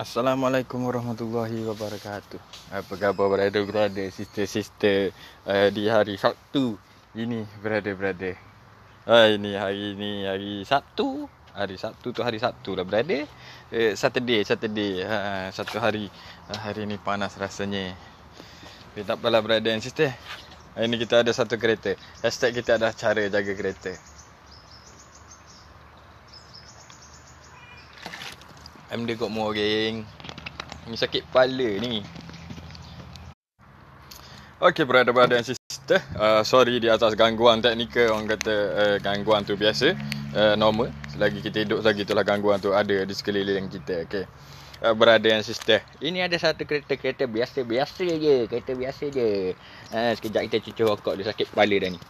Assalamualaikum warahmatullahi wabarakatuh. Apa khabar berada-berada, sister-sister uh, di hari Sabtu ini berada-berada. Uh, ini hari ini hari Sabtu. Hari Sabtu tu hari Sabtu lah berada. Uh, Saturday, Saturday. Uh, satu hari. Uh, hari ni panas rasanya. Okay, tak apalah berada dan sister. Hari ni kita ada satu kereta. Hashtag kita ada cara jaga kereta. I'm the got more geng. Ni sakit kepala ni. Okay, brother-brother dan sister. Uh, sorry di atas gangguan teknikal. Orang kata uh, gangguan tu biasa. Uh, normal. Selagi kita hidup, lagi itulah gangguan tu ada di sekeliling kita. Okay. Uh, brother dan sister. Ini ada satu kereta-kereta biasa-biasa je. Kereta biasa je. Uh, sekejap kita cuci rokok. Dia sakit kepala dah ni.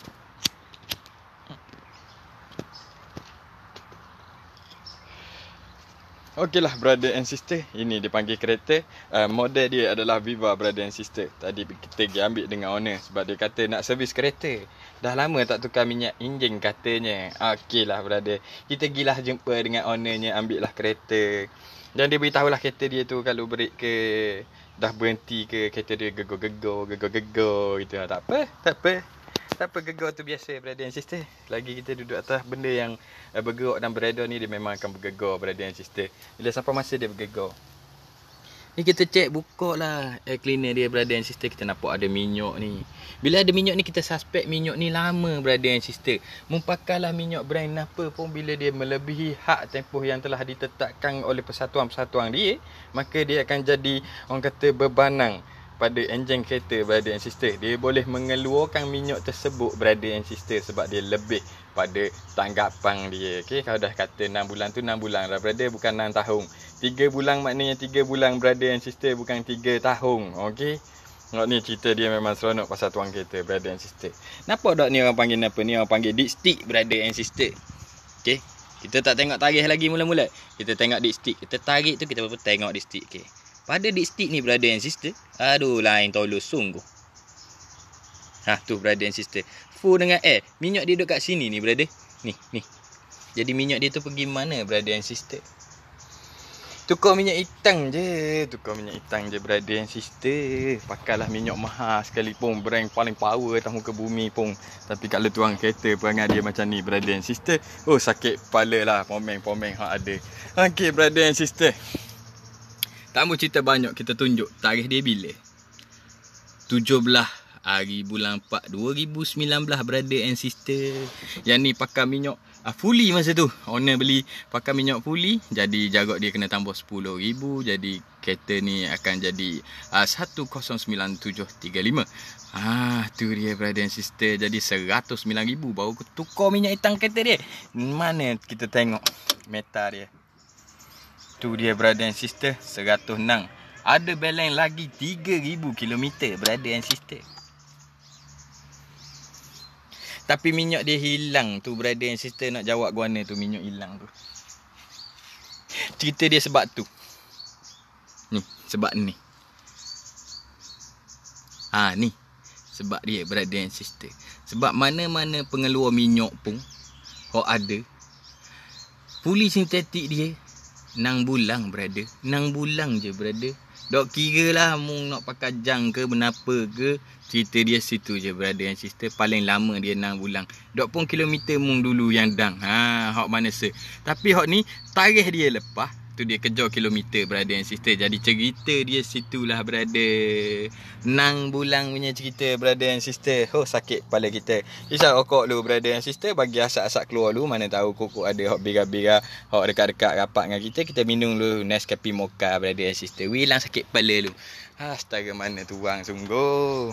Okeylah brother and sister, ini dipanggil kereta. Uh, model dia adalah Viva brother and sister. Tadi kita pergi ambil dengan owner sebab dia kata nak servis kereta. Dah lama tak tukar minyak enjin katanya. Okeylah brother. Kita gilah jumpa dengan ownernya ambil lah kereta. Dan dia beritahulah kereta dia tu kalau break ke dah berhenti ke kereta dia gegor-gegor, gegor-gegor gitu. Tak apa, tak apa. Tak apa gegar tu biasa brother and sister. Lagi kita duduk atas benda yang uh, bergerak dan beredar ni dia memang akan bergegar brother and sister. Bila sampai masa dia bergegar. Ni kita cek buka lah air cleaner dia brother and sister. Kita nampak ada minyak ni. Bila ada minyak ni kita suspect minyak ni lama brother and sister. Mempakailah minyak brand apa pun bila dia melebihi hak tempoh yang telah ditetapkan oleh persatuan-persatuan dia. Maka dia akan jadi orang kata bebanang pada enjin kereta brother and sister dia boleh mengeluarkan minyak tersebut brother and sister sebab dia lebih pada tanggapan dia okey kalau dah kata 6 bulan tu 6 bulan lah brother bukan 6 tahun 3 bulan maknanya 3 bulan brother and sister bukan 3 tahun okey Tengok ni cerita dia memang seronok pasal tuan kereta brother and sister. Nampak tak ni orang panggil apa ni orang panggil dick stick brother and sister. Okey. Kita tak tengok tarikh lagi mula-mula. Kita tengok dick stick. Kita tarik tu kita pun tengok dick stick. Okey. Pada dipstick ni brother and sister. Aduh lain tolong sungguh. Ha tu brother and sister. Full dengan air. Minyak dia duduk kat sini ni brother. Ni ni. Jadi minyak dia tu pergi mana brother and sister? Tukar minyak hitam je. Tukar minyak hitam je brother and sister. Pakailah minyak mahal sekalipun. Brand paling power atas muka bumi pun. Tapi kalau tuang kereta perangai dia macam ni brother and sister. Oh sakit kepala lah. Pomeng-pomeng hak ada. Okay brother and sister. Tak mau cerita banyak kita tunjuk tarikh dia bila. 17 hari bulan 4 2019 brother and sister. Yang ni pakai minyak uh, fully masa tu. Owner beli pakai minyak fully jadi jarak dia kena tambah 10000 jadi kereta ni akan jadi uh, 109735. Ah, tu dia brother and sister jadi 109000 baru tukar minyak hitam kereta dia. Mana kita tengok metal dia. Tu dia brother and sister 106 Ada balance lagi 3000 km brother and sister. Tapi minyak dia hilang tu brother and sister Nak jawab guana tu minyak hilang tu. Cerita dia sebab tu. Ni sebab ni. Ha ni. Sebab dia brother and sister. Sebab mana-mana pengeluar minyak pun Kau ada. Puli sintetik dia Nang bulang brother. Nang bulang je brother. Dok kira lah Mung nak pakai jang ke Benapa ke Cerita dia situ je brother and sister. Paling lama dia nang bulang. Dok pun kilometer mung dulu yang dang. Ha, Hak mana se. Tapi hak ni Tarikh dia lepas tu dia kejar kilometer brother and sister. Jadi cerita dia situlah brother. Nang bulang punya cerita brother and sister. Oh sakit kepala kita. Isap rokok dulu brother and sister. Bagi asap-asap keluar dulu. Mana tahu kokok ada hok bira-bira. Hok dekat-dekat rapat dengan kita. Kita minum dulu Nescafe Mocha brother and sister. Wih hilang sakit kepala dulu. Astaga mana tuang sungguh.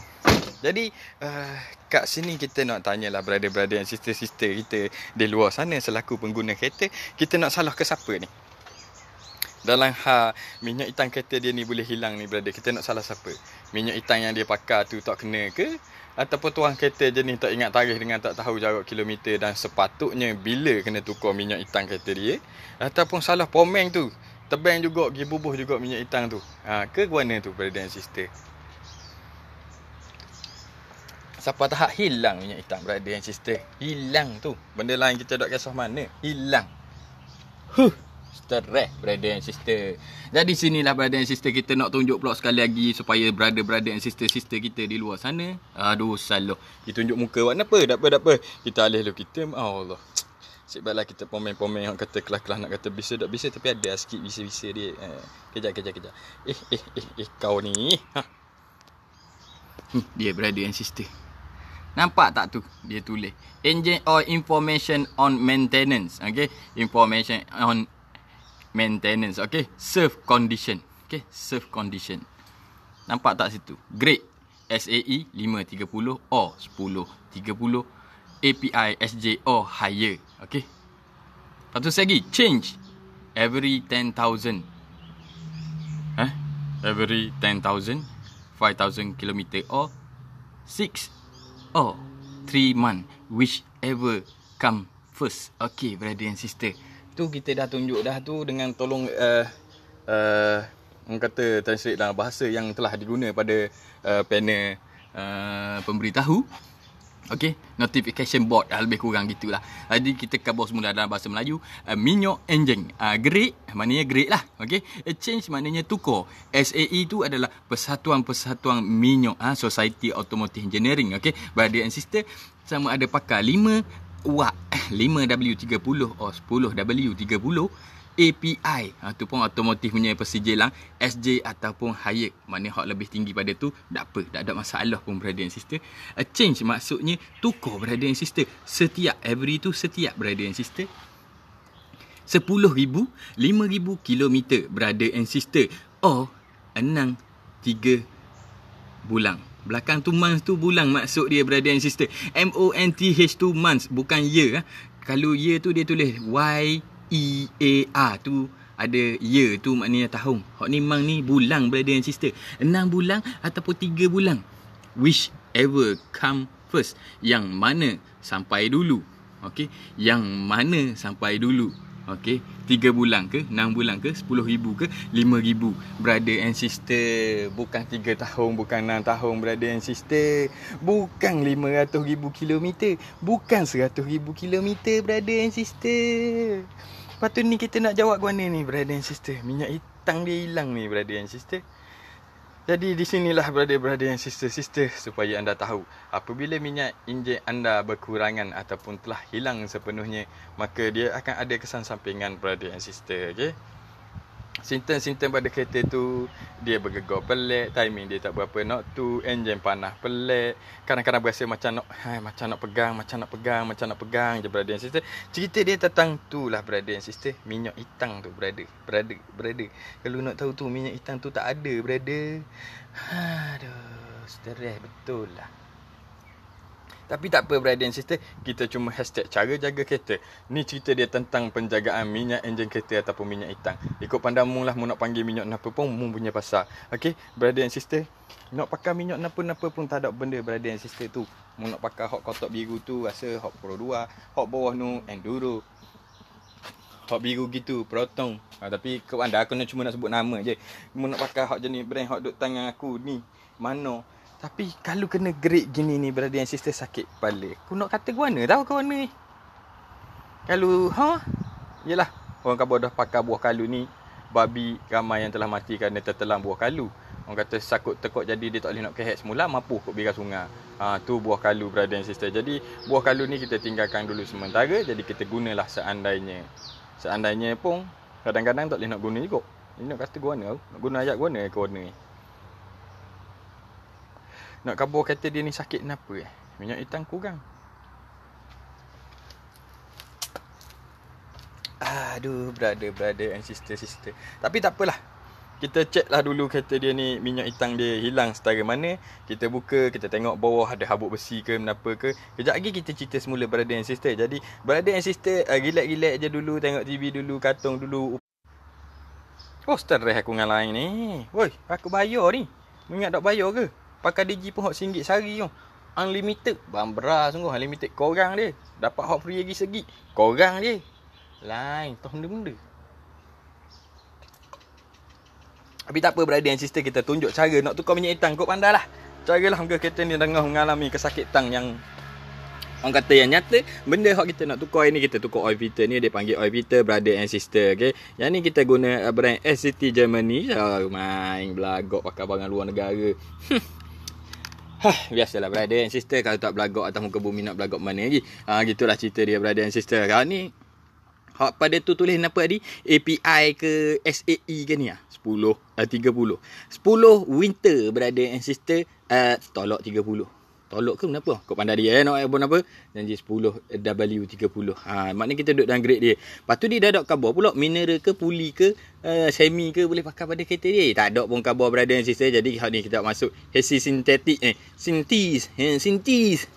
Jadi uh, kat sini kita nak tanyalah brother-brother and sister-sister kita di luar sana selaku pengguna kereta. Kita nak salah ke siapa ni? Dalam hal minyak hitam kereta dia ni boleh hilang ni brother. Kita nak salah siapa? Minyak hitam yang dia pakai tu tak kena ke? Ataupun tuan kereta ni tak ingat tarikh dengan tak tahu jarak kilometer dan sepatutnya bila kena tukar minyak hitam kereta dia? Ataupun salah pomeng tu tebang juga pergi bubuh juga minyak hitam tu. Ha, ke mana tu brother and sister? Siapa tahap hilang minyak hitam brother and sister? Hilang tu. Benda lain kita tak kisah mana. Hilang. Huh Stress brother and sister. Jadi sinilah brother and sister Kita nak tunjuk pula sekali lagi Supaya brother-brother and sister-sister kita di luar sana. Aduh salah Kita tunjuk muka buat apa Tak apa tak apa Kita alih dulu kita oh Allah Sebablah kita pomen-pomen Yang kata kelas-kelas nak kata bisa tak bisa Tapi ada sikit bisa-bisa dia. Eh, Kejap kejap kejap. Eh eh eh eh kau ni ha. Hmm, dia brother and sister. Nampak tak tu? Dia tulis. Engine or information on maintenance. Okay information on maintenance. Okay serve condition. Okay serve condition. Nampak tak situ? Grade SAE 530 or 1030 API SJ or higher. Okay. Lepas tu lagi change every 10000 eh? Every 10000 5000 km or 6 or 3 month. Whichever come first. Okay, brother and sister. Tu kita dah tunjuk dah tu dengan tolong uh, uh, kata translate dalam bahasa yang telah diguna pada uh, panel uh, pemberitahu. Okay, notification board lebih kurang gitulah. Jadi kita kabur semula dalam bahasa Melayu. Uh, minyak enjin. Uh, grade, maknanya grade lah. Okay, A change maknanya tukar. SAE tu adalah persatuan-persatuan minyak. Uh, Society Automotive Engineering. Okay, brother and sister. Sama ada pakai 5 watt, 5W30 or 10W30. API ha, tu pun automotif punya persijilan SJ ataupun Hayek. Mana hak lebih tinggi pada tu tak apa tak ada masalah pun brother and sister. A change maksudnya tukar brother and sister. Setiap every tu setiap brother and sister. 10,000 5,000 kilometer brother and sister. Or enang 3 bulan belakang tu months tu bulan maksud dia brother and sister M O N T H tu months bukan year ha. kalau year tu dia tulis Y E A R tu ada year tu maknanya tahun. Hak ni memang ni bulan brother and sister. 6 bulan ataupun 3 bulan. Whichever come first. Yang mana sampai dulu. Okey, yang mana sampai dulu. Okey, 3 bulan ke, 6 bulan ke, 10 ribu ke, 5 ribu. Brother and sister, bukan 3 tahun, bukan 6 tahun brother and sister. Bukan 500 ribu kilometer, bukan 100 ribu kilometer brother and sister. Lepas tu ni kita nak jawab ke mana ni brother and sister Minyak hitam dia hilang ni brother and sister Jadi di sinilah brother-brother and sister-sister Supaya anda tahu Apabila minyak injek anda berkurangan Ataupun telah hilang sepenuhnya Maka dia akan ada kesan sampingan brother and sister okay? Simptom-simptom pada kereta tu Dia bergegar pelik Timing dia tak berapa nak tu Enjin panas pelik. Kadang-kadang berasa macam nak hai, Macam nak pegang Macam nak pegang Macam nak pegang je brother and sister. Cerita dia tentang tu lah brother and sister. Minyak hitam tu brother Brother Brother. Kalau nak tahu tu Minyak hitam tu tak ada brother. Aduh Stres betul lah tapi tak apa brother and sister. Kita cuma hashtag cara jaga kereta. Ni cerita dia tentang penjagaan minyak enjin kereta Ataupun minyak hitam. Ikut pandamu lah Mu nak panggil minyak napa pun Mu punya pasal Okay brother and sister. Nak pakai minyak napa-napa pun Tak ada benda brother and sister tu. Mu nak pakai hot kotak biru tu Rasa hot pro 2 Hot bawah nu enduro. Hot biru gitu Proton ha, Tapi ke anda aku nak cuma nak sebut nama je. Mu nak pakai hot jenis brand hot duk tangan aku ni Mana tapi kalau kena grade gini ni brother and sister sakit kepala. Aku nak kata gua mana tahu kau ni. Kalau ha? Yalah, orang kabur dah pakai buah kalu ni. Babi ramai yang telah mati kerana tertelan buah kalu. Orang kata sakut tekuk jadi dia tak boleh nak kehat semula mampu kok biar sungai. Ha tu buah kalu brother and sister. Jadi buah kalu ni kita tinggalkan dulu sementara jadi kita gunalah seandainya. Seandainya pun kadang-kadang tak boleh nak guna juga. Ini nak kata guna, nak guna ayat guna ke warna ni. Nak kabur kata dia ni sakit kenapa eh? Minyak hitam kurang. Aduh, brother, brother and sister, sister. Tapi tak apalah. Kita check lah dulu kata dia ni minyak hitam dia hilang setara mana. Kita buka, kita tengok bawah ada habuk besi ke kenapa ke. Kejap lagi kita cerita semula brother and sister. Jadi, brother and sister, uh, relax-relax je dulu. Tengok TV dulu, katung dulu. Oh, stres aku dengan lain ni. Woi, aku bayar ni. Minyak tak bayar ke? Pakai DG pun hot RM1 sehari tu. Unlimited. Bambra sungguh unlimited. Korang dia. Dapat hot free lagi segi. Korang dia. Lain. Toh benda-benda. Tapi tak apa brother and sister kita tunjuk cara nak tukar minyak hitam. Kau pandai lah. Cara lah muka kereta ni tengah mengalami kesakitan yang Orang kata yang nyata Benda yang kita nak tukar ni Kita tukar oil filter ni Dia panggil oil filter Brother and sister okay? Yang ni kita guna Brand SCT Germany oh, Main belagak Pakai barang luar negara Hah, biasalah brother and sister Kalau tak belagak atas muka bumi Nak belagak mana lagi ha, Gitulah cerita dia brother and sister Kali ni Hak pada tu tulis apa tadi? API ke SAE ke ni ah? 10 uh, 30. 10 winter brother and sister uh, tolak 30. Tolok ke kenapa? Kau pandai dia eh nak pun apa? Janji 10 W30. Ha, maknanya kita duduk dalam grade dia. Lepas tu dia dah ada khabar pula mineral ke puli ke uh, semi ke boleh pakai pada kereta dia. Tak ada pun khabar brother and sister. Jadi hari ni kita masuk hesi sintetik eh sintis, eh, sintis.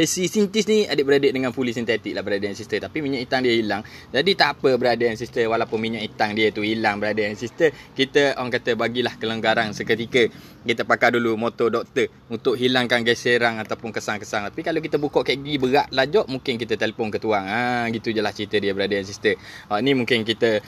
Hesi sintis ni adik-beradik dengan puli sintetik lah brother and sister. Tapi minyak hitam dia hilang. Jadi tak apa brother and sister. Walaupun minyak hitam dia tu hilang brother and sister. Kita orang kata bagilah kelenggaran seketika. Kita pakai dulu motor doktor. Untuk hilangkan geseran ataupun kesang-kesang. Tapi kalau kita buka kek gigi berat lajok. Mungkin kita telefon ke tuang. Ha, gitu je lah cerita dia brother and sister. Ha, ni mungkin kita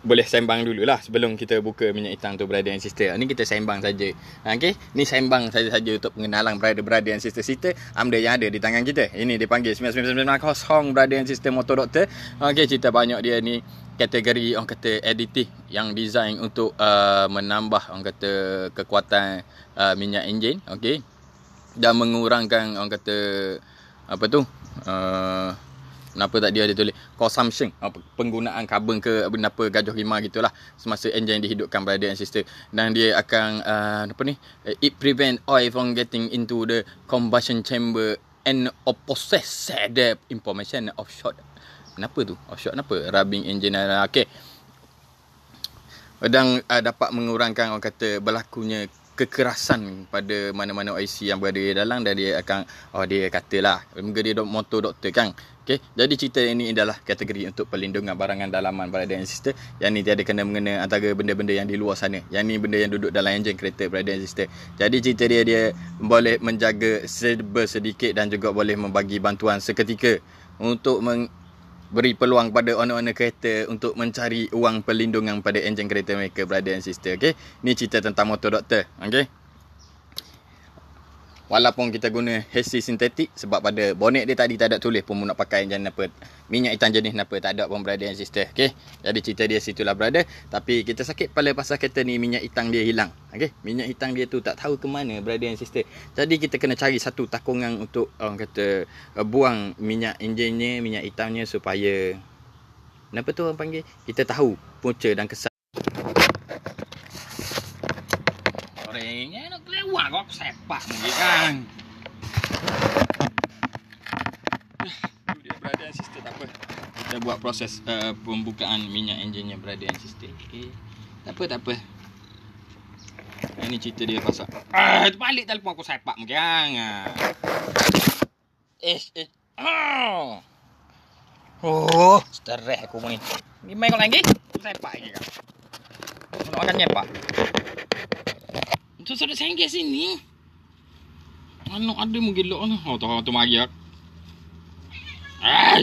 boleh sembang dululah sebelum kita buka minyak hitam tu brother and sister. Ni kita sembang saja. Ha, okey. Ni sembang saja-saja untuk pengenalan brother brother and sister sister amda yang ada di tangan kita. Ini dipanggil 9999 brother and sister motor doktor. Okey, cerita banyak dia ni kategori orang kata additive yang design untuk uh, menambah orang kata kekuatan uh, minyak enjin, okey. Dan mengurangkan orang kata apa tu? Uh, Kenapa tak dia ada tulis? Consumption. Penggunaan karbon ke apa gajah lima gitulah. Semasa enjin dihidupkan brother and sister. Dan dia akan uh, apa ni? Uh, it prevent oil from getting into the combustion chamber and possess the information of short. Kenapa tu? Of short kenapa? Rubbing engine okey dan uh, dapat mengurangkan orang kata berlakunya kekerasan pada mana-mana IC yang berada di dalam dan dia akan oh dia katalah moga dia motor doktor kan okey? Jadi cerita ini adalah kategori untuk perlindungan barangan dalaman brother and sister. Yang ni tiada kena mengena antara benda-benda yang di luar sana. Yang ni benda yang duduk dalam enjin kereta brother and sister. Jadi cerita dia dia boleh menjaga serba sedikit dan juga boleh membagi bantuan seketika untuk meng beri peluang pada owner-owner kereta untuk mencari wang perlindungan pada enjin kereta mereka brother and sister. Okey? Ni cerita tentang motor doktor. Okey Walaupun kita guna hesi sintetik sebab pada bonet dia tadi tak ada tulis pun nak pakai enjin apa minyak hitam jenis apa tak ada pun brother and sister okey? Jadi cerita dia situlah brother. Tapi kita sakit kepala pasal kereta ni minyak hitam dia hilang okey? Minyak hitam dia tu tak tahu ke mana brother and sister. Jadi kita kena cari satu takungan untuk orang kata uh, buang minyak enjinnya minyak hitamnya supaya kenapa tu orang panggil? Kita tahu punca dan kesan Wah, kok sepak nih kan. Itu dia tak apa. Kita buat proses uh, pembukaan minyak enjinnya brother and sister. Okey. Tak apa, tak apa. Ini cerita dia pasal. Ah, balik telefon aku sepak mungkin. Ah. Eh, eh. Oh. Oh, stres aku ni. Ni main kau lagi? Sepak lagi kan. Nak makan nyepak. Tu sudah sengge sini. Anak ada mu gelok ni. Oh, tu tu mari ak. Ai.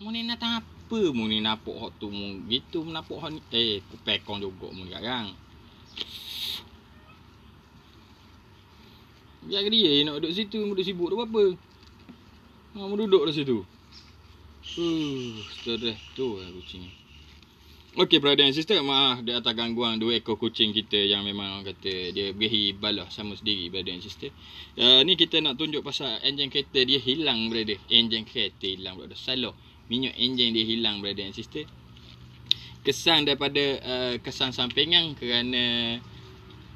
Mu ni nak apa? Mu ni napok hok tu mu. Gitu napok hok ni. Eh, ku pekong juga mu ni kan. Biar dia nak duduk situ, duduk sibuk tu apa? Mu duduk di situ. Uh, stres tu lah kucing. Okey brother and sister maaf dia atas gangguan dua ekor kucing kita yang memang kata dia beri balah sama sendiri brother and sister. Uh, ni kita nak tunjuk pasal enjin kereta dia hilang brother. Enjin kereta hilang brother. Salah. Minyak enjin dia hilang brother and sister. Kesan daripada uh, kesan sampingan kerana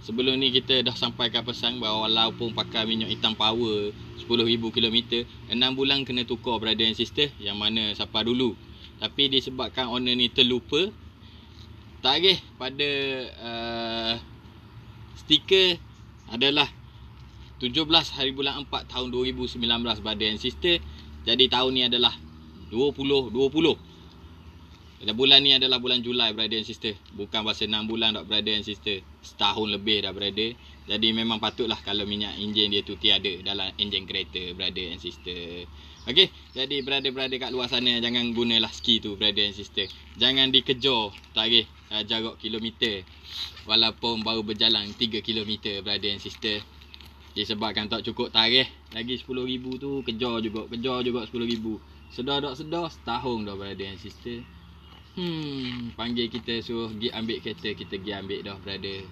sebelum ni kita dah sampaikan pesan bahawa walaupun pakai minyak hitam power 10,000 km 6 bulan kena tukar brother and sister yang mana siapa dulu. Tapi disebabkan owner ni terlupa lagi pada uh, stiker adalah 17 hari bulan 4 tahun 2019 brother and sister. Jadi tahun ni adalah 2020. Dan bulan ni adalah bulan Julai brother and sister. Bukan bahasa 6 bulan tak brother and sister. Setahun lebih dah brother. Jadi memang patutlah kalau minyak enjin dia tu tiada dalam enjin kereta brother and sister. Okey, jadi brother-brother kat luar sana jangan gunalah ski tu brother and sister. Jangan dikejar lagi uh, jarak kilometer. Walaupun baru berjalan 3 kilometer brother and sister. Disebabkan tak cukup tarikh. Lagi RM10,000 tu Kejar juga Kejar juga RM10,000 Sedar tak sedar Setahun dah brother and sister. Hmm Panggil kita suruh Pergi ambil kereta Kita pergi ambil dah brother.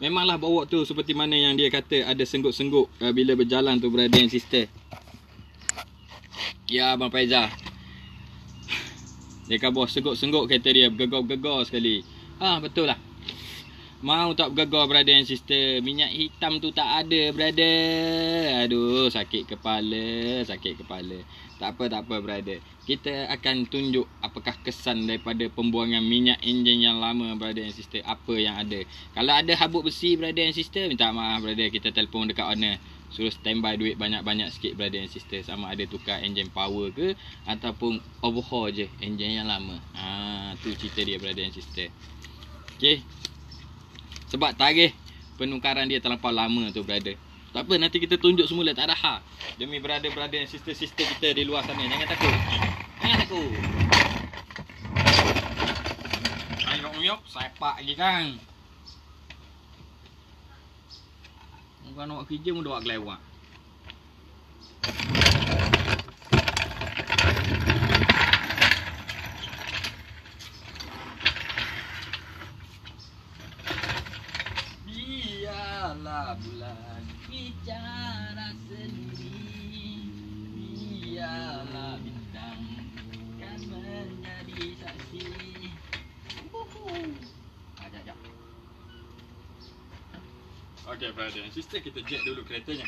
Memanglah bawa tu Seperti mana yang dia kata Ada sengguk-sengguk uh, Bila berjalan tu brother and sister. Ya Abang Faizal Dia kata sengguk-sengguk kereta dia Bergegar-gegar sekali. Ah betul lah. Mau tak bergegar brother and sister? Minyak hitam tu tak ada brother. Aduh sakit kepala Sakit kepala. Tak apa tak apa brother. Kita akan tunjuk Apakah kesan daripada pembuangan minyak enjin yang lama brother and sister. Apa yang ada. Kalau ada habuk besi brother and sister Minta maaf brother. Kita telefon dekat owner Suruh standby duit banyak-banyak sikit brother and sister Sama ada tukar enjin power ke Ataupun overhaul je enjin yang lama Ah, tu cerita dia brother and sister Okay sebab tarikh penukaran dia terlampau lama tu brother. Tak apa nanti kita tunjuk semula tak ada hal. Demi brother-brother dan sister-sister kita di luar sana. Jangan takut. Jangan takut. Ayo myok, saya pak lagi kan. Bukan nak kerja pun dah kelewat. Biarlah bulan bicara sendiri And sister kita jet dulu keretanya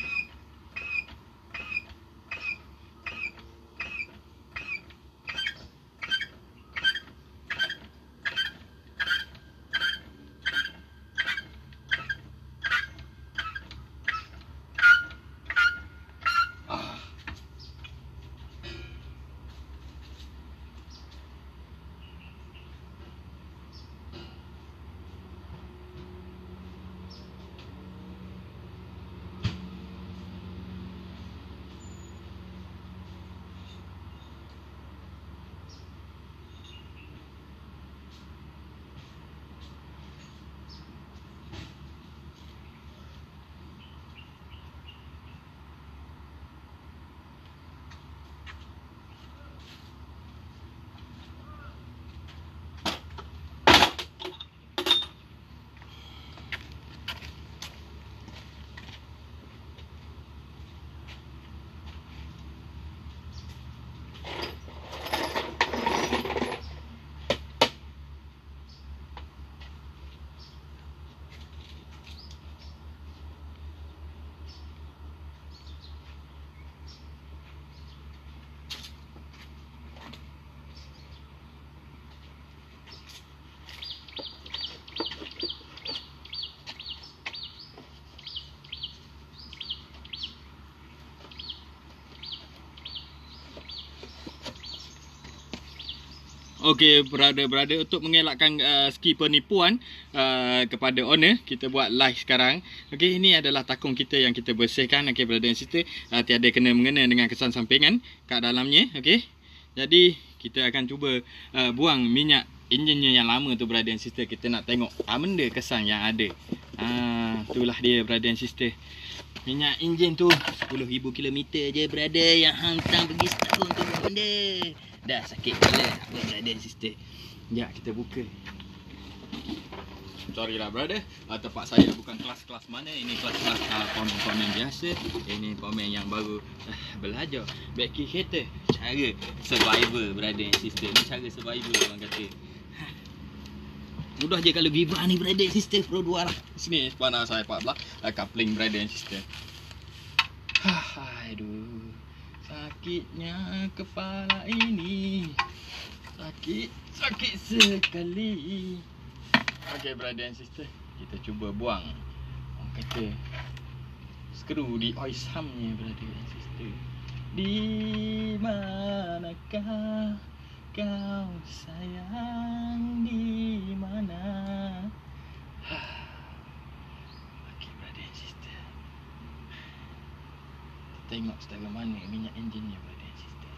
Okey, brother-brother untuk mengelakkan uh, ski penipuan uh, kepada owner, kita buat live sekarang. Okey, ini adalah takung kita yang kita bersihkan. Okey, brother and sister, uh, tiada kena mengena dengan kesan sampingan kat dalamnya. Okey. Jadi, kita akan cuba uh, buang minyak enjinnya yang lama tu brother and sister. Kita nak tengok apa uh, benda kesan yang ada. Ah, uh, itulah dia brother and sister. Minyak enjin tu 10,000 km je brother yang hantar pergi setahun tu benda. Dah sakit kepala. Apa brother and sister? Sekejap kita buka. Sorry lah brother. Uh, Tempat saya bukan kelas-kelas mana. Ini kelas-kelas uh, komen-komen biasa. Ini komen yang baru uh, Belajar. Backing kereta. Cara survival brother and sister. Ini cara survival orang kata. Mudah je kalau Viva ni brother and sister. Pro 2 lah Sini panah saya 14 uh, Coupling brother and sister. Aduh Sakitnya kepala ini. Sakit, sakit sekali. Okay brother and sister Kita cuba buang. Orang kata Skru di oisamnya brother and sister. Di manakah kau sayang? Di mana Okay brother and sister tengok setelah mana minyak enjin ni brother and sister.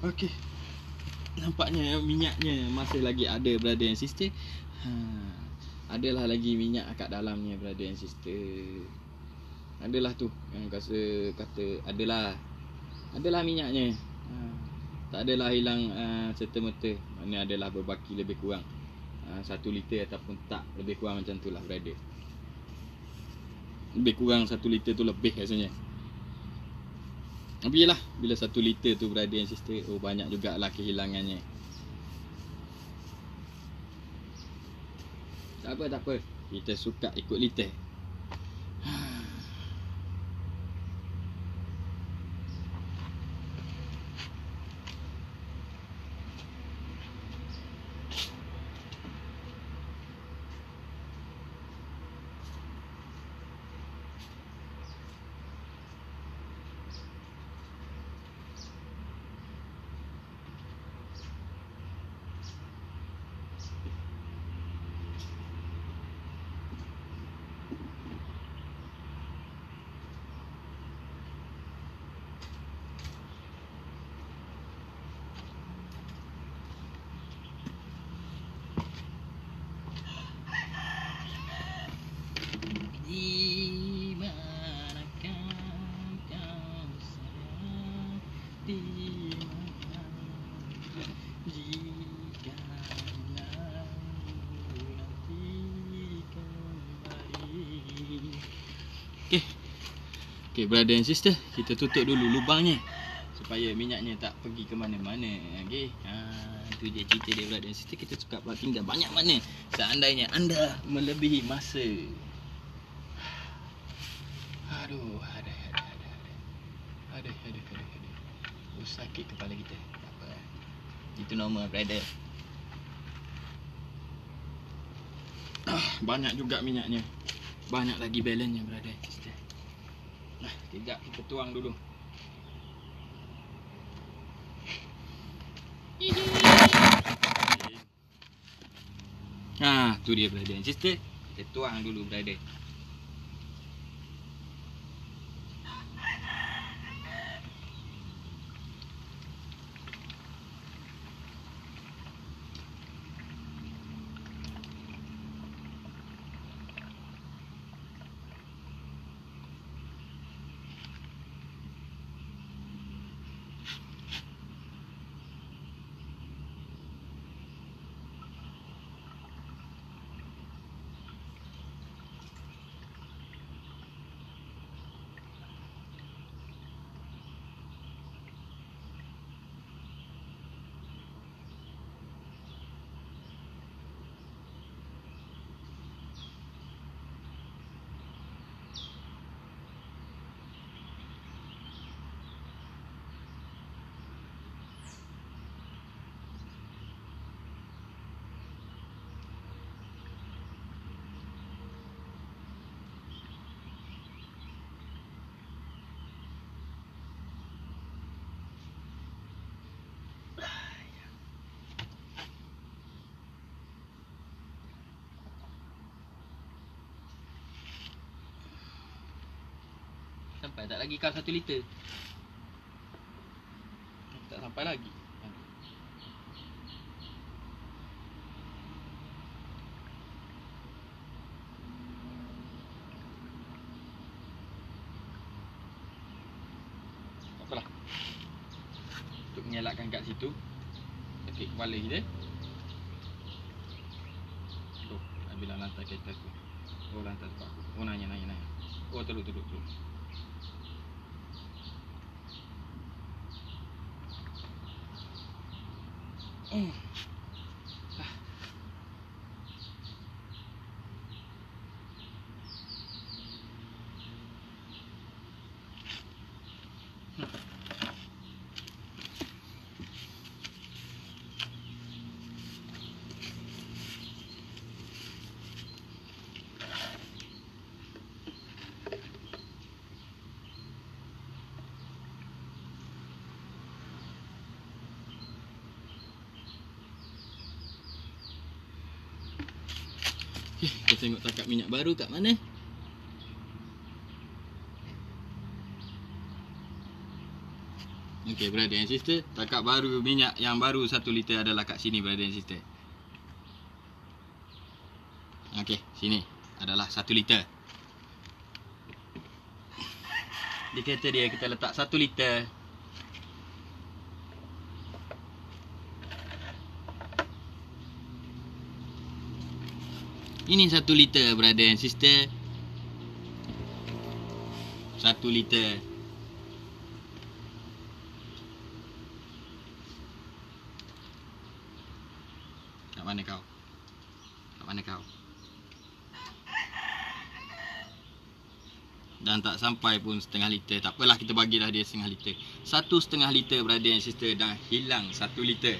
Okey. Nampaknya minyaknya masih lagi ada brother and sister. Ha. Adalah lagi minyak kat dalamnya brother and sister. Adalah tu yang rasa kata adalah adalah minyaknya. Ha. Tak adalah hilang uh, serta-merta. Mana adalah berbaki lebih kurang. Uh, satu liter ataupun tak lebih kurang macam tu lah brother. Lebih kurang satu liter tu lebih rasanya. Tapi yelah Bila satu liter tu brother and sister Oh banyak jugalah kehilangannya. Tak apa tak apa. Kita suka ikut liter Di manakah kau sayang Di mana Jika nanti kembali Okay Okay brother and sister Kita tutup dulu lubangnya Supaya minyaknya tak pergi ke mana-mana Okay ha, Itu je cerita dia brother and sister Kita suka pula tinggal banyak mana Seandainya anda melebihi masa Aduh, ada, ada, ada, ada. Ada, ada, ada. Oh, sakit kepala kita. Tak apa. Itu normal, brother. Ah, banyak juga minyaknya. Banyak lagi balance-nya, brother. Sister. Nah, kejap kita tuang dulu. Ah, tu dia brother sister. Kita tuang dulu brother. Sampai. Tak lagi kau satu liter. Tak sampai lagi. Mengelakkan kat situ. Tekik kepala kita. Tu, ambil lantai kereta tu Oh lantai tempat aku. Oh nanya nanya nanya. Oh teluk teluk teluk Mm. tengok takat minyak baru kat mana? Okey, brother and sister Takat baru minyak yang baru 1 liter adalah kat sini brother and sister. Okey, sini. Adalah 1 liter. Di kata dia kita letak 1 liter. Ini satu liter, brother and sister. Satu liter. Kat mana kau? Kat mana kau? Dan tak sampai pun setengah liter Tak apalah kita bagilah dia setengah liter Satu setengah liter brother and sister Dah hilang satu liter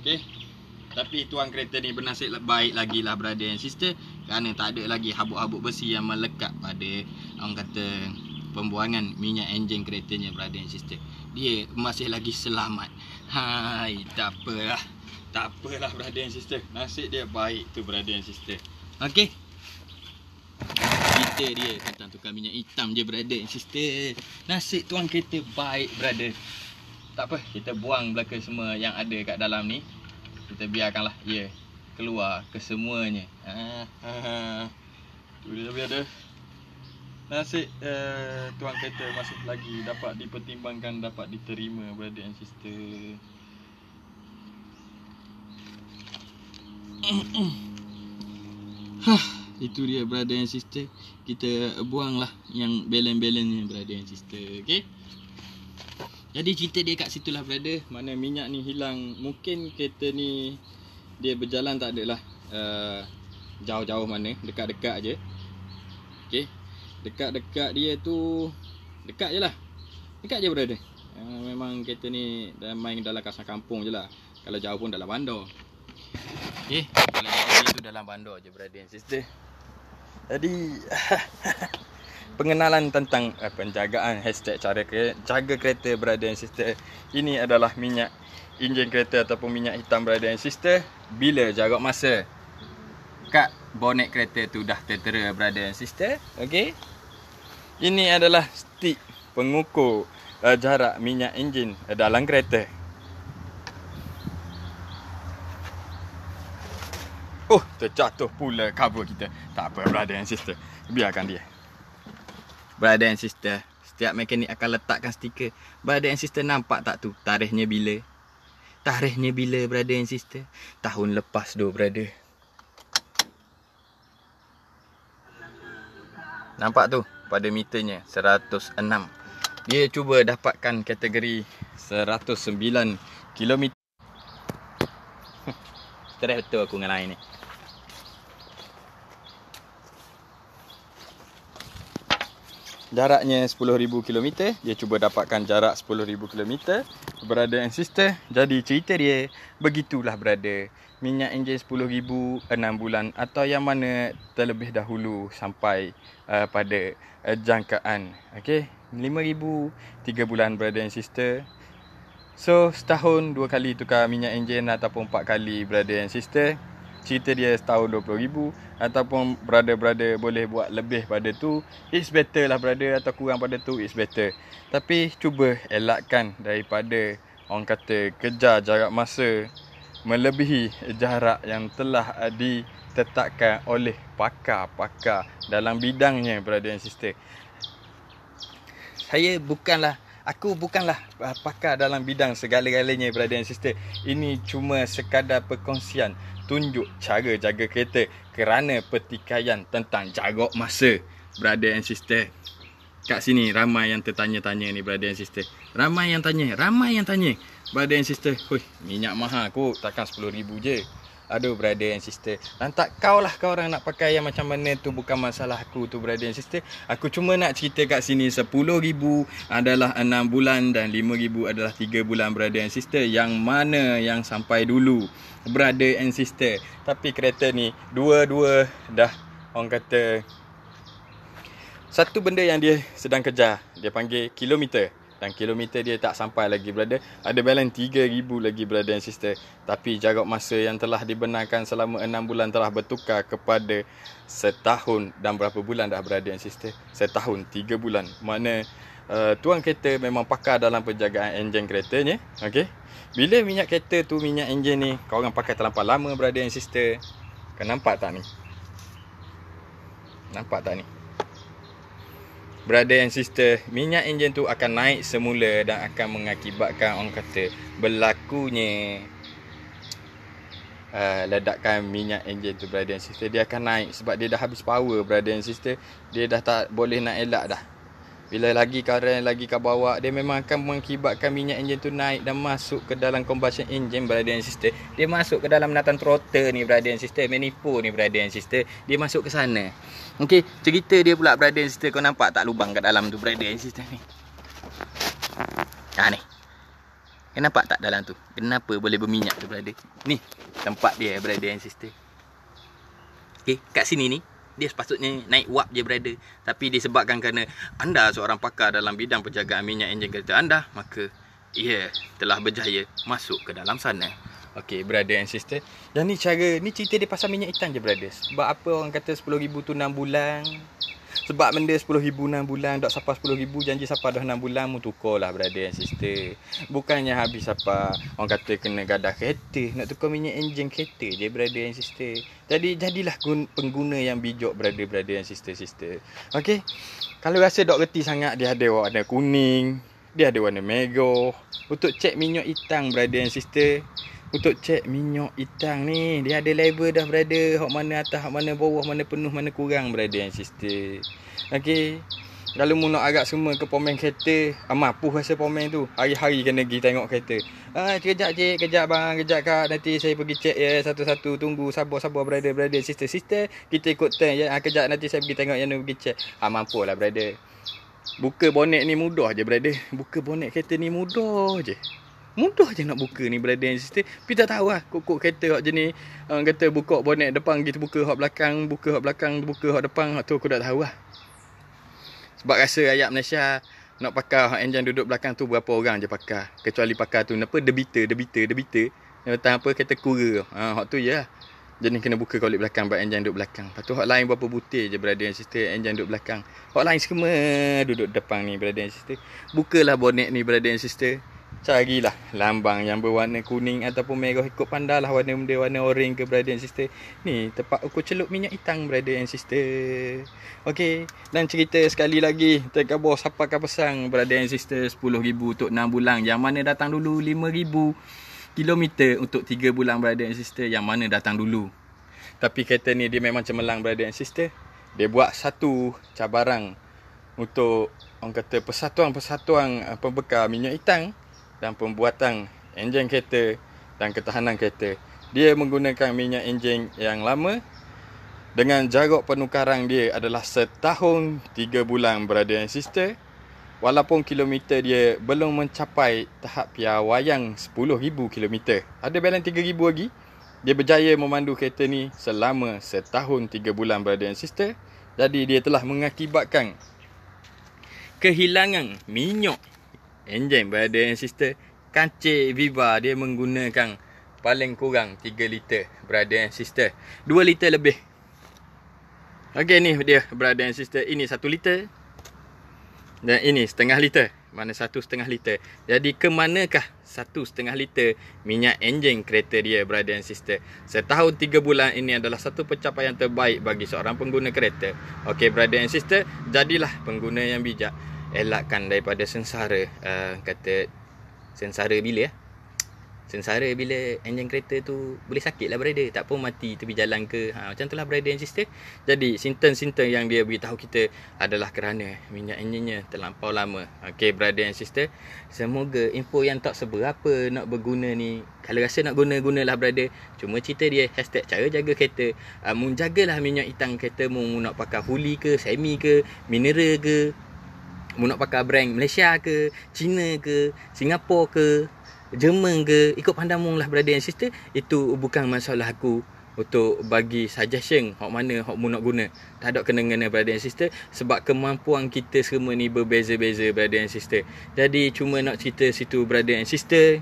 Okay Tapi tuan kereta ni bernasib baik lagi lah brother and sister. Kerana tak ada lagi habuk-habuk besi yang melekat pada Orang kata Pembuangan minyak enjin keretanya brother and sister. Dia masih lagi selamat. Hai tak apalah. Tak apalah brother and sister. Nasib dia baik tu brother and sister. Okay Cerita dia tentang tukar minyak hitam je brother and sister. Nasib tuan kereta baik brother. Tak apa kita buang belaka semua yang ada kat dalam ni Kita biarkanlah ia keluar kesemuanya ha, ha, ha. Tu dia brother Nasib uh, tuan kereta masih lagi dapat dipertimbangkan Dapat diterima brother and sister Hah, itu dia brother and sister. Kita buanglah yang belen-belen ni brother and sister, okey? Jadi cerita dia kat situ lah brother, mana minyak ni hilang. Mungkin kereta ni dia berjalan tak adalah uh, jauh-jauh mana, dekat-dekat aje. Okey. Dekat-dekat dia tu dekat je lah. Dekat je brother. Uh, memang kereta ni dah main dalam kawasan kampung je lah. Kalau jauh pun dalam bandar. Okay, kalau dia tu dalam bandar je brother and sister. Jadi pengenalan tentang uh, penjagaan hashtag cara jaga kereta brother and sister. Ini adalah minyak enjin kereta ataupun minyak hitam brother and sister bila jarak masa kat bonet kereta tu dah tertera brother and sister. Okey. Ini adalah stick pengukur uh, jarak minyak enjin dalam kereta. Oh, terjatuh pula cover kita. Tak apa, brother and sister. Biarkan dia. Brother and sister, setiap mekanik akan letakkan stiker. Brother and sister nampak tak tu tarikhnya bila? Tarikhnya bila, brother and sister? Tahun lepas doh, brother. Nampak tu? Pada meternya 106. Dia cuba dapatkan kategori 109 km. Stres betul aku dengan lain ni. Jaraknya 10,000 km Dia cuba dapatkan jarak 10,000 km Brother and sister Jadi cerita dia. Begitulah brother. Minyak enjin 10,000 6 bulan Atau yang mana terlebih dahulu Sampai uh, pada uh, jangkaan. Okay 5,000 3 bulan brother and sister. So setahun dua kali tukar minyak enjin Ataupun empat kali brother and sister cerita dia setahun 20 ribu Ataupun brother-brother boleh buat lebih pada tu It's better lah brother atau kurang pada tu It's better. Tapi cuba elakkan daripada Orang kata kejar jarak masa Melebihi jarak yang telah ditetapkan oleh pakar-pakar Dalam bidangnya brother and sister. Saya bukanlah Aku bukanlah pakar dalam bidang segala-galanya brother and sister. Ini cuma sekadar perkongsian tunjuk cara jaga kereta kerana pertikaian tentang jarak masa brother and sister. Kat sini ramai yang tertanya-tanya ni brother and sister. Ramai yang tanya, ramai yang tanya. Brother and sister, hui, minyak mahal kot, takkan 10,000 je. Aduh brother and sister. Lantak kau lah kau orang nak pakai yang macam mana tu. Bukan masalah aku tu brother and sister. Aku cuma nak cerita kat sini RM10,000 adalah 6 bulan Dan RM5,000 adalah 3 bulan brother and sister. Yang mana yang sampai dulu Brother and sister. Tapi kereta ni Dua-dua dah Orang kata Satu benda yang dia sedang kejar. Dia panggil kilometer dan kilometer dia tak sampai lagi brother Ada balance 3000 lagi brother and sister Tapi jarak masa yang telah dibenarkan selama 6 bulan telah bertukar kepada Setahun dan berapa bulan dah brother and sister Setahun 3 bulan Mana uh, tuan kereta memang pakar dalam penjagaan enjin keretanya. Okey. Bila minyak kereta tu, minyak enjin ni, kau orang pakai terlampau lama, brother and sister. Kau nampak tak ni? Nampak tak ni? Brother and sister, minyak enjin tu akan naik semula dan akan mengakibatkan orang kata berlakunya uh, ledakan minyak enjin tu brother and sister. Dia akan naik sebab dia dah habis power brother and sister. Dia dah tak boleh nak elak dah. Bila lagi current lagi kau bawa Dia memang akan mengakibatkan minyak enjin tu naik Dan masuk ke dalam combustion engine Brother and sister. Dia masuk ke dalam nathan throttle ni Brother and sister Manifold ni brother and sister. Dia masuk ke sana. Okay Cerita dia pula brother and sister Kau nampak tak lubang kat dalam tu Brother and sister ni? Ha ni. Kau nampak tak dalam tu? Kenapa boleh berminyak tu brother? Ni Tempat dia brother and sister. Okay Kat sini ni dia sepatutnya naik wap je brother tapi disebabkan kerana anda seorang pakar dalam bidang penjagaan minyak enjin kereta anda maka ia telah berjaya masuk ke dalam sana. Okay brother and sister. Dan ni cara Ni cerita dia pasal minyak hitam je brother. Sebab apa orang kata 10,000 tu 6 bulan sebab benda RM10,000 6 bulan Dok siapa RM10,000 Janji siapa dah 6 bulan Mu tukar lah brother and sister. Bukannya habis siapa Orang kata kena gadah kereta Nak tukar minyak enjin kereta je brother and sister. Jadi jadilah gun, pengguna yang bijak brother brother and sister sister. Okay Kalau rasa dok reti sangat Dia ada warna kuning Dia ada warna merah. Untuk cek minyak hitam brother and sister untuk cek minyak hitam ni dia ada level dah brother. Hok mana atas hok mana bawah mana penuh mana kurang brother and sister. Okey kalau mu nak agak semua ke pomen kereta ah, Mampu rasa pomen tu. Hari-hari kena pergi tengok kereta. Ah, Kejap cik, kejap bang, kejap kak. Nanti saya pergi cek ya Satu-satu. Tunggu Sabar-sabar brother, brother, sister, sister. Kita ikut turn ya. Ah, Kejap nanti saya pergi tengok yang tu pergi cek. Ah, Mampu lah brother. Buka bonet ni mudah je brother. Buka bonet kereta ni mudah je Mudah je nak buka ni brother and sister. Tapi tak tahu lah kok kereta hak jenis orang kata buka bonet depan kita buka hak belakang, buka hak belakang, buka hak depan, hak tu aku tak tahu lah. Sebab rasa rakyat Malaysia nak pakai hak enjin duduk belakang tu berapa orang je pakai. Kecuali pakai tu apa debiter, debiter, debiter. Yang datang apa kereta kura. Ha hak tu je lah. Jadi kena buka kolik belakang buat enjin duduk belakang. Lepas tu hak lain berapa butir je brother and sister enjin duduk belakang. Hak lain semua duduk depan ni brother and sister. Bukalah bonet ni brother and sister. Carilah lambang yang berwarna kuning ataupun merah ikut pandahlah warna benda warna orange ke brother and sister. Ni tempat ukur celup minyak hitam brother and sister. Okey, dan cerita sekali lagi Teka bos akan pesan brother and sister 10,000 untuk 6 bulan. Yang mana datang dulu 5,000 kilometer untuk 3 bulan brother and sister. Yang mana datang dulu. Tapi kereta ni dia memang cemerlang brother and sister. Dia buat satu cabaran untuk orang kata persatuan-persatuan eh, pembekal minyak hitam dan pembuatan enjin kereta dan ketahanan kereta. Dia menggunakan minyak enjin yang lama dengan jarak penukaran dia adalah setahun tiga bulan brother and sister. Walaupun kilometer dia belum mencapai tahap piawaian 10,000 kilometer. Ada balance 3,000 lagi. Dia berjaya memandu kereta ni selama setahun tiga bulan brother and sister. Jadi dia telah mengakibatkan kehilangan minyak enjin brother and sister. Kancik Viva dia menggunakan paling kurang 3 liter brother and sister. 2 liter lebih. Okey ni dia brother and sister. Ini 1 liter. Dan ini setengah liter. Mana satu setengah liter. Jadi ke manakah satu setengah liter minyak enjin kereta dia brother and sister? Setahun tiga bulan ini adalah satu pencapaian terbaik bagi seorang pengguna kereta. Okey brother and sister jadilah pengguna yang bijak elakkan daripada sengsara uh, kata sengsara bila ya sengsara bila enjin kereta tu boleh sakit lah brother. Tak pun mati tepi jalan ke. Ha, macam tu lah brother and sister. Jadi simptom-simptom yang dia beritahu kita adalah kerana minyak enjinnya terlampau lama. Ok brother and sister. Semoga info yang tak seberapa nak berguna ni kalau rasa nak guna-gunalah brother. Cuma cerita dia hashtag cara jaga kereta. Uh, mu jagalah minyak hitam kereta mu nak pakai huli ke semi ke mineral ke Mu nak pakai brand Malaysia ke China ke Singapura ke Jerman ke Ikut pandang mu lah brother and sister. Itu bukan masalah aku untuk bagi suggestion hok mana hok mu nak guna. Tak ada kena-kena brother and sister sebab kemampuan kita semua ni berbeza-beza brother and sister. Jadi cuma nak cerita situ brother and sister.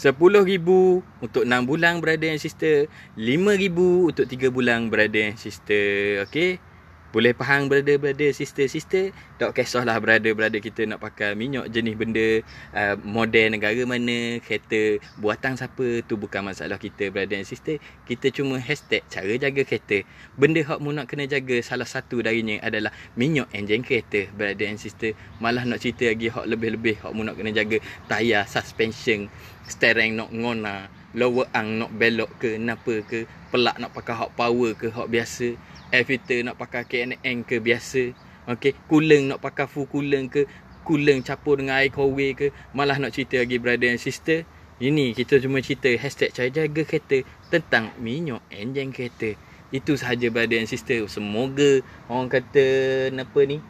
Ribu untuk 6 bulan brother and sister. Ribu untuk 3 bulan brother and sister. Okey Boleh faham brother-brother, sister-sister? Tak kisahlah brother-brother kita nak pakai minyak jenis benda uh, model negara mana, kereta buatan siapa, tu bukan masalah kita brother and sister. Kita cuma hashtag cara jaga kereta. Benda hak mu nak kena jaga salah satu darinya adalah minyak enjin kereta brother and sister. Malah nak cerita lagi hak lebih-lebih hak mu nak kena jaga tayar, suspension, steering nak ngona, lower ang nak belok ke, napa ke, pelak nak pakai hak power ke, hak biasa air filter nak pakai KNN ke biasa Okey, coolant nak pakai full coolant ke? Coolant campur dengan air kowe ke? Malah nak cerita lagi brother and sister. Ini kita cuma cerita hashtag cara jaga kereta tentang minyak enjin kereta. Itu sahaja brother and sister. Semoga orang kata apa ni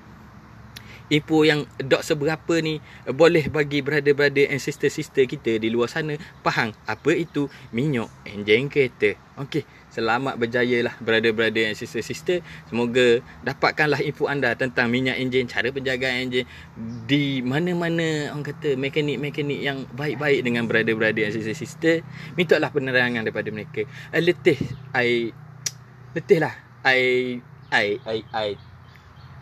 info yang dok seberapa ni boleh bagi brother-brother and sister-sister kita di luar sana faham apa itu minyak enjin kereta. Okey, selamat berjaya lah brother-brother and sister-sister. Semoga dapatkanlah info anda tentang minyak enjin, cara penjagaan enjin di mana-mana orang kata mekanik-mekanik yang baik-baik dengan brother-brother and sister-sister. Mintalah penerangan daripada mereka. Uh, letih, I letih lah. I I I I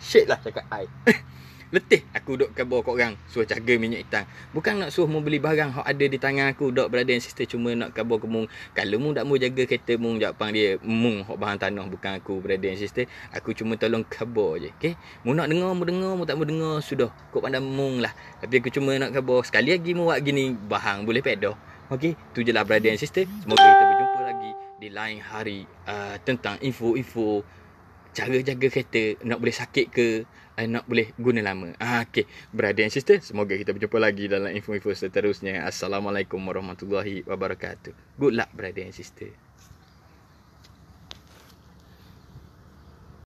shit lah cakap I. Letih aku duduk kabar kat orang Suruh jaga minyak hitam. Bukan nak suruh mu beli barang Yang ada di tangan aku Dok brother and sister Cuma nak kabar ke mung. Kalau mung tak mau jaga kereta mung Jawapan dia Mung hok bahan tanah Bukan aku brother and sister. Aku cuma tolong kabar je Okay Mu nak dengar Mu dengar Mu tak mau dengar Sudah. Kau pandang mung lah. Tapi aku cuma nak kabar Sekali lagi mu buat gini Bahang boleh pedoh Okay Tu je lah brother and sister. Semoga kita berjumpa lagi Di lain hari uh, Tentang info-info Cara jaga kereta Nak boleh sakit ke uh, nak boleh guna lama. Ah, okay. Brother and sister, semoga kita berjumpa lagi dalam info-info seterusnya. Assalamualaikum warahmatullahi wabarakatuh. Good luck brother and sister.